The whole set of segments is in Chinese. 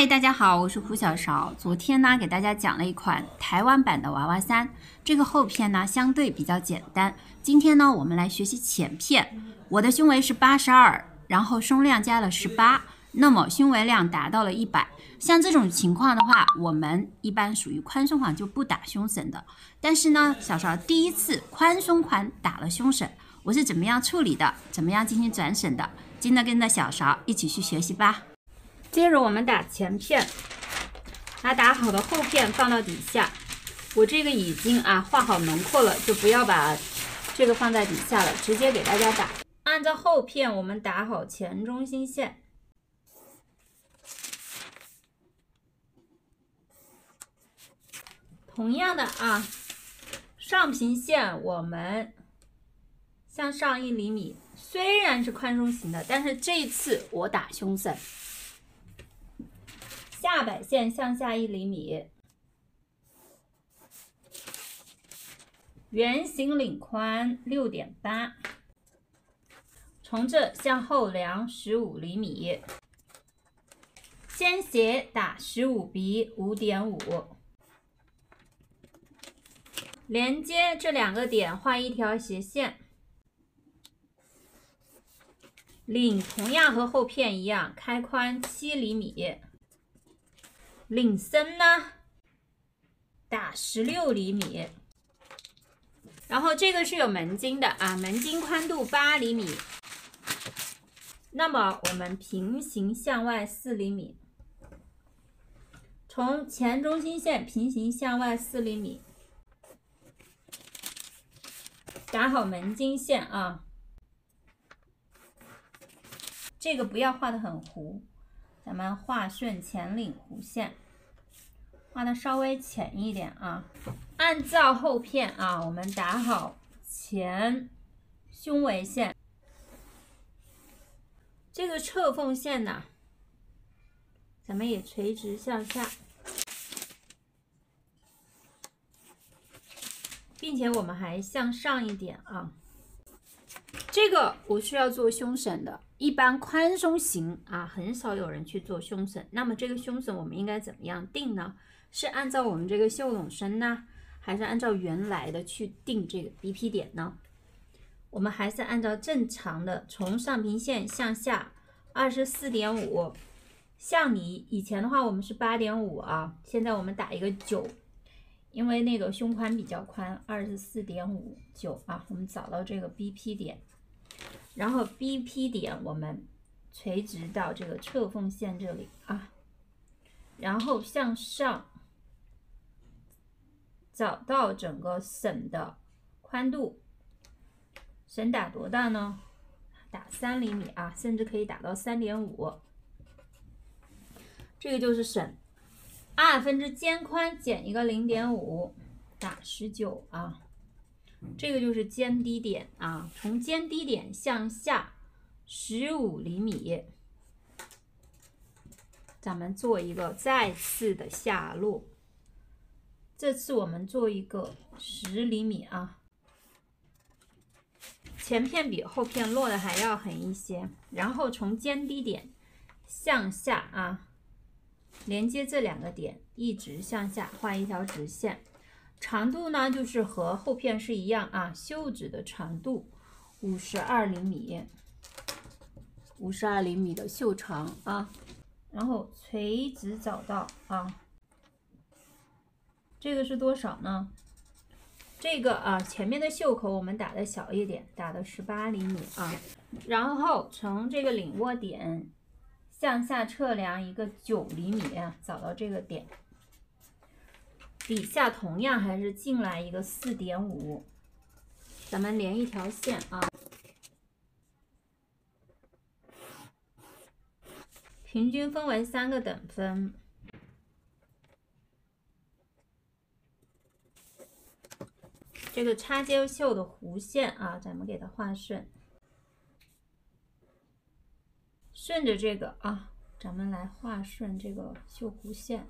嗨，大家好，我是胡小勺。昨天呢，给大家讲了一款台湾版的娃娃衫，这个后片呢相对比较简单。今天呢，我们来学习前片。我的胸围是八十二，然后胸量加了十八，那么胸围量达到了一百。像这种情况的话，我们一般属于宽松款就不打胸省的。但是呢，小勺第一次宽松款打了胸省，我是怎么样处理的？怎么样进行转省的？今天跟着小勺一起去学习吧。接着我们打前片，把打好的后片放到底下。我这个已经啊画好轮廓了，就不要把这个放在底下了，直接给大家打。按照后片我们打好前中心线，同样的啊，上平线我们向上一厘米。虽然是宽松型的，但是这一次我打胸审。下摆线向下一厘米，圆形领宽六点八，从这向后量十五厘米，肩斜打十五比五点五，连接这两个点画一条斜线，领同样和后片一样，开宽七厘米。领身呢，打十六厘米，然后这个是有门襟的啊，门襟宽度八厘米，那么我们平行向外四厘米，从前中心线平行向外四厘米，打好门襟线啊，这个不要画的很糊。咱们画顺前领弧线，画的稍微浅一点啊。按照后片啊，我们打好前胸围线，这个侧缝线呢，咱们也垂直向下，并且我们还向上一点啊。这个我是要做胸审的。一般宽松型啊，很少有人去做胸审。那么这个胸审我们应该怎么样定呢？是按照我们这个袖拢身呢，还是按照原来的去定这个 BP 点呢？我们还是按照正常的，从上平线向下二十四点五，像你以前的话，我们是八点五啊，现在我们打一个九，因为那个胸宽比较宽，二十四点五九啊，我们找到这个 BP 点。然后 BP 点我们垂直到这个侧缝线这里啊，然后向上找到整个省的宽度，省打多大呢？打三厘米啊，甚至可以打到三点五，这个就是省。二分之肩宽减一个零点五，打十九啊。这个就是肩低点啊，从肩低点向下十五厘米，咱们做一个再次的下落。这次我们做一个十厘米啊，前片比后片落的还要狠一些。然后从肩低点向下啊，连接这两个点，一直向下画一条直线。长度呢，就是和后片是一样啊，袖子的长度五十二厘米，五十二厘米的袖长啊，然后垂直找到啊，这个是多少呢？这个啊，前面的袖口我们打的小一点，打的十八厘米啊，然后从这个领窝点向下测量一个九厘米，找到这个点。底下同样还是进来一个四点五，咱们连一条线啊，平均分为三个等分。这个插接袖的弧线啊，咱们给它画顺，顺着这个啊，咱们来画顺这个绣弧线。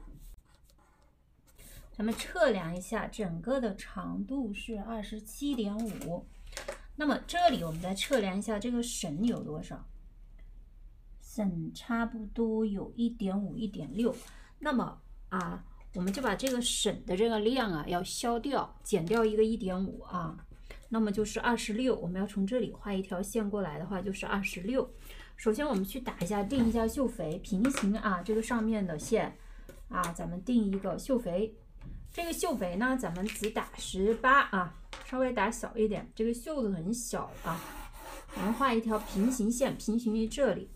咱们测量一下，整个的长度是二十七点五。那么这里我们再测量一下这个绳有多少？省差不多有一点五、一点六。那么啊，我们就把这个省的这个量啊要消掉，减掉一个一点五啊，那么就是二十六。我们要从这里画一条线过来的话，就是二十六。首先我们去打一下，定一下绣肥平行啊，这个上面的线啊，咱们定一个绣肥。这个袖肥呢，咱们只打十八啊，稍微打小一点。这个袖子很小啊，我们画一条平行线，平行于这里。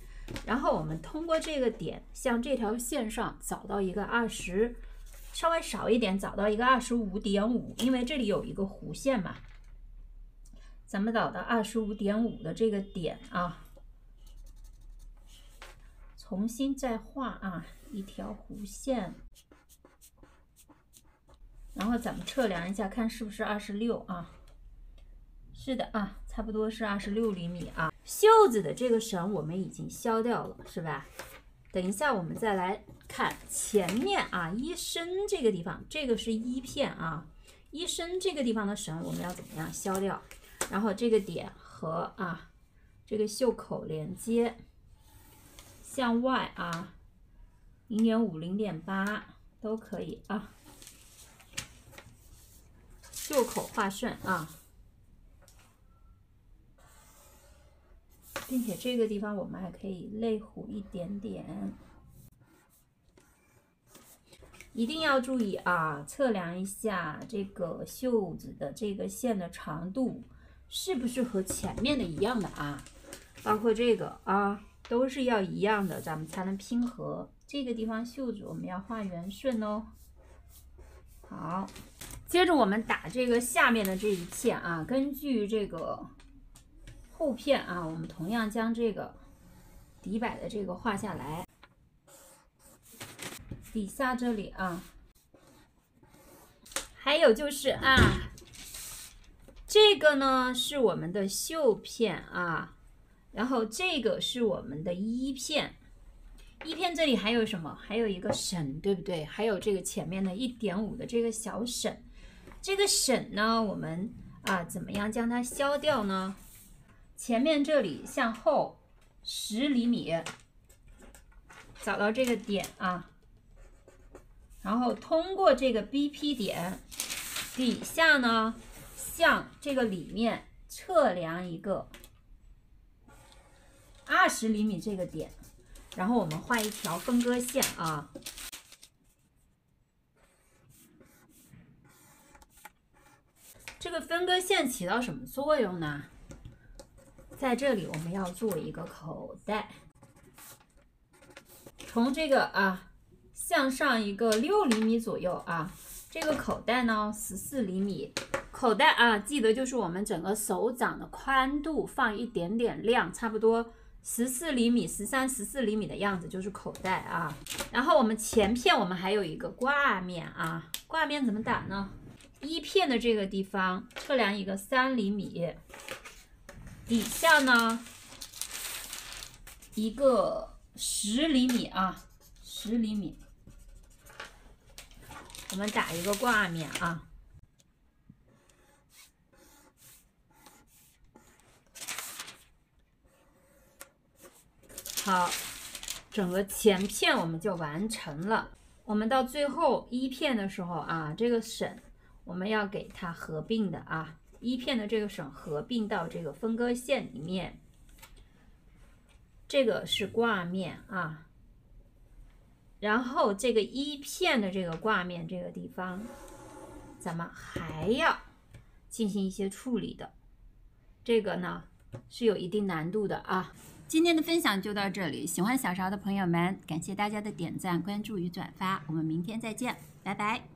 然后我们通过这个点，向这条线上找到一个二十，稍微少一点，找到一个二十五点五，因为这里有一个弧线嘛。咱们找到二十五点五的这个点啊，重新再画啊一条弧线，然后咱们测量一下，看是不是二十六啊？是的啊，差不多是二十六厘米啊。袖子的这个绳我们已经削掉了，是吧？等一下我们再来看前面啊，衣身这个地方，这个是衣片啊，衣身这个地方的绳我们要怎么样削掉？然后这个点和啊这个袖口连接向外啊，零点五、零点八都可以啊，袖口画顺啊。并且这个地方我们还可以内弧一点点，一定要注意啊！测量一下这个袖子的这个线的长度是不是和前面的一样的啊？包括这个啊，都是要一样的，咱们才能拼合。这个地方袖子我们要画圆顺哦。好，接着我们打这个下面的这一片啊，根据这个。后片啊，我们同样将这个底摆的这个画下来，底下这里啊，还有就是啊，这个呢是我们的袖片啊，然后这个是我们的衣片，衣片这里还有什么？还有一个省，对不对？还有这个前面的一点五的这个小省，这个省呢，我们啊怎么样将它消掉呢？前面这里向后十厘米，找到这个点啊，然后通过这个 BP 点底下呢，向这个里面测量一个二十厘米这个点，然后我们画一条分割线啊。这个分割线起到什么作用呢？在这里我们要做一个口袋，从这个啊向上一个六厘米左右啊，这个口袋呢十四厘米，口袋啊记得就是我们整个手掌的宽度放一点点量，差不多十四厘米、十三、十四厘米的样子就是口袋啊。然后我们前片我们还有一个挂面啊，挂面怎么打呢？一片的这个地方测量一个三厘米。底下呢，一个十厘米啊，十厘米，我们打一个挂面啊。好，整个前片我们就完成了。我们到最后一片的时候啊，这个省我们要给它合并的啊。一片的这个省合并到这个分割线里面，这个是挂面啊，然后这个一片的这个挂面这个地方，咱们还要进行一些处理的，这个呢是有一定难度的啊。今天的分享就到这里，喜欢小勺的朋友们，感谢大家的点赞、关注与转发，我们明天再见，拜拜。